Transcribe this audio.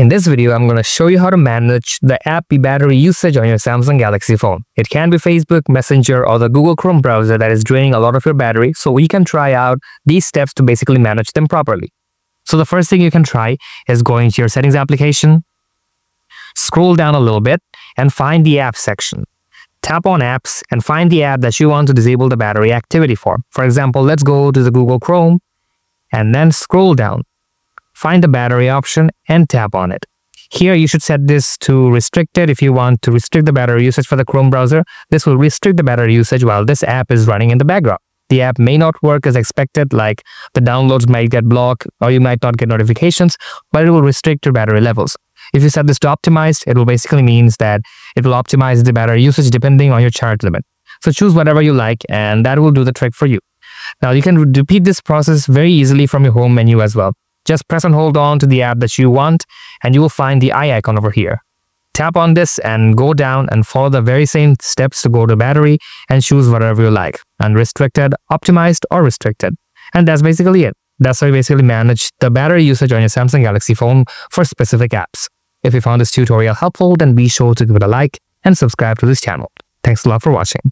In this video, I'm going to show you how to manage the app battery usage on your Samsung Galaxy phone. It can be Facebook, Messenger, or the Google Chrome browser that is draining a lot of your battery, so we can try out these steps to basically manage them properly. So the first thing you can try is going to your settings application, scroll down a little bit, and find the app section. Tap on apps and find the app that you want to disable the battery activity for. For example, let's go to the Google Chrome and then scroll down find the battery option and tap on it. Here you should set this to restricted if you want to restrict the battery usage for the Chrome browser. This will restrict the battery usage while this app is running in the background. The app may not work as expected like the downloads might get blocked or you might not get notifications but it will restrict your battery levels. If you set this to optimized, it will basically means that it will optimize the battery usage depending on your charge limit. So choose whatever you like and that will do the trick for you. Now you can repeat this process very easily from your home menu as well. Just press and hold on to the app that you want and you will find the eye icon over here. Tap on this and go down and follow the very same steps to go to battery and choose whatever you like, unrestricted, optimized, or restricted. And that's basically it. That's how you basically manage the battery usage on your Samsung Galaxy phone for specific apps. If you found this tutorial helpful, then be sure to give it a like and subscribe to this channel. Thanks a lot for watching.